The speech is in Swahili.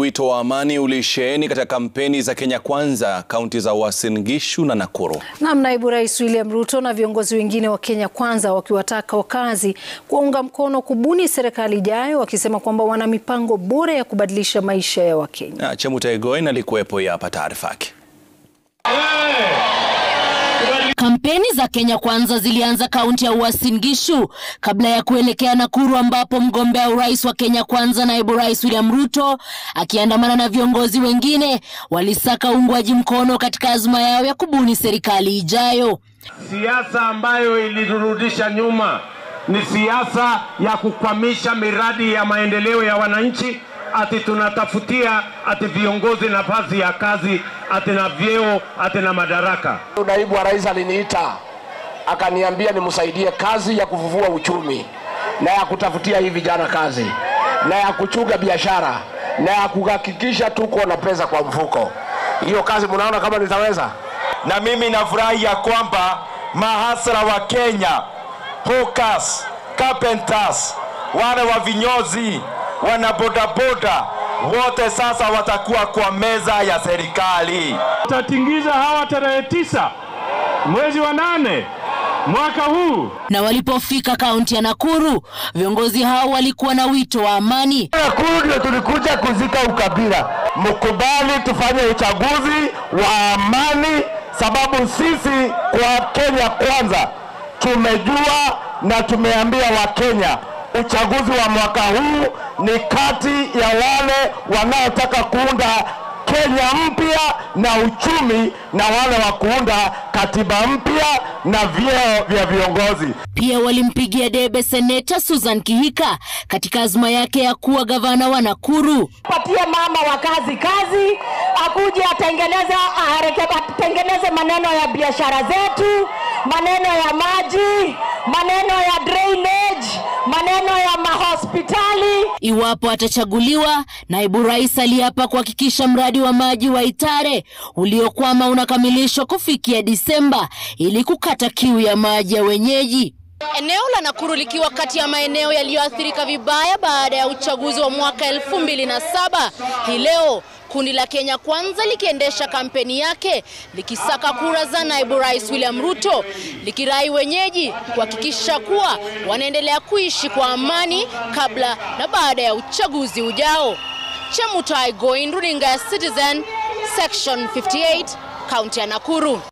Wito wa amani ulisheheni katika kampeni za Kenya Kwanza kaunti za Uasin Gishu na Nakuru. Naam, naibu rais William Ruto na viongozi wengine wa Kenya Kwanza wakiwataka wakazi kuwaunga mkono kubuni serikali ijayo, wakisema kwamba wana mipango bora ya kubadilisha maisha ya Wakenya. Chemutai Goin alikuwepo, hapa taarifa yake. Kampeni za Kenya Kwanza zilianza kaunti ya Uasin Gishu kabla ya kuelekea Nakuru ambapo mgombea urais wa Kenya Kwanza naibu rais William Ruto akiandamana na viongozi wengine walisaka uungwaji mkono katika azma yao ya kubuni serikali ijayo. Siasa ambayo iliturudisha nyuma ni siasa ya kukwamisha miradi ya maendeleo ya wananchi, ati tunatafutia ati viongozi nafasi ya kazi, ati na vyeo, ati na madaraka. Naibu wa rais aliniita akaniambia nimsaidie kazi ya kufufua uchumi na ya kutafutia hii vijana kazi na ya kuchunga biashara na ya kuhakikisha tuko na pesa kwa mfuko. Hiyo kazi mnaona kama nitaweza? Na mimi nafurahi ya kwamba mahasara wa Kenya, hookers, carpenters, wale wa vinyozi, wana bodaboda wote sasa watakuwa kwa meza ya serikali. Tatingiza hawa tarehe tisa mwezi wa nane mwaka huu. Na walipofika kaunti ya Nakuru, viongozi hao walikuwa na wito wa amani. Nakuru ndio tulikuja kuzika ukabila. Mkubali tufanye uchaguzi wa amani, sababu sisi kwa Kenya Kwanza tumejua na tumeambia Wakenya uchaguzi wa mwaka huu ni kati ya wale wanaotaka kuunda Kenya mpya na uchumi na wale wa kuunda katiba mpya na vyeo vya viongozi. Pia walimpigia debe seneta Susan Kihika katika azma yake ya kuwa gavana wa Nakuru. Patie mama wa kazi kazi, akuje atengeneze atengeneze maneno ya biashara zetu, maneno ya maji, maneno ya drainage, maneno ya mahospitali. Iwapo atachaguliwa, naibu rais aliapa kuhakikisha mradi wa maji wa Itare uliokwama unakamilishwa kufikia Disemba ili kukata kiu ya maji ya wenyeji. Eneo la Nakuru likiwa kati ya maeneo yaliyoathirika vibaya baada ya uchaguzi wa mwaka elfu mbili na saba. Hii leo kundi la Kenya Kwanza likiendesha kampeni yake likisaka kura za naibu rais William Ruto, likirai wenyeji kuhakikisha kuwa wanaendelea kuishi kwa amani kabla na baada ya uchaguzi ujao. Chemutai Goin, runinga ya Citizen, section 58, kaunti ya Nakuru.